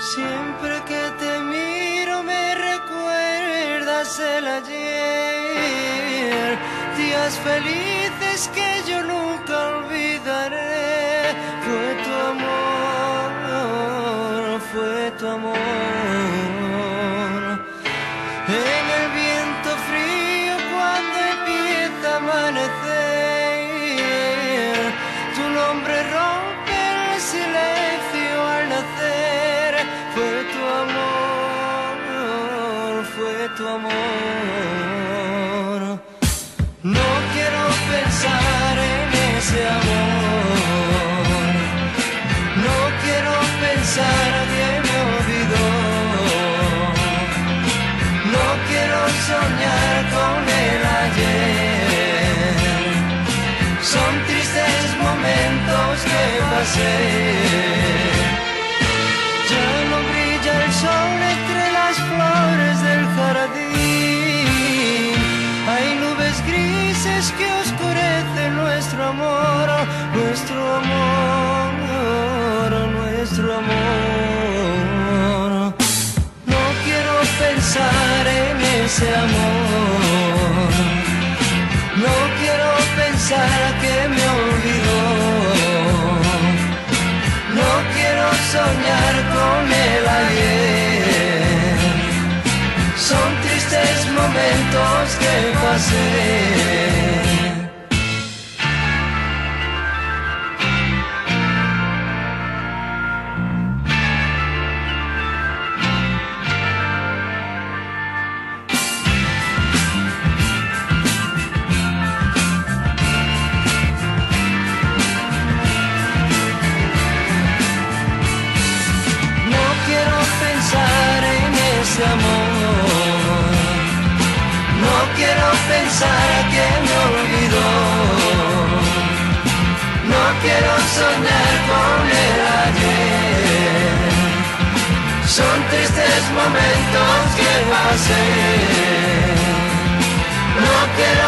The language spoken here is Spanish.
Siempre que te miro me recuerdas el ayer, días felices que yo nunca olvidaré. Fue tu amor, fue tu amor. Fue tu amor. No quiero pensar en ese amor. No quiero pensar que me olvidó. No quiero soñar con el ayer. Son tristes momentos que pasé. Nuestro amor, nuestro amor. No quiero pensar en ese amor. No quiero pensar que me olvidó. No quiero soñar con el ayer. Son tristes momentos que pasé. Amor. No quiero pensar que me olvidó. No quiero soñar con el ayer. Son tristes momentos que pasé. No quiero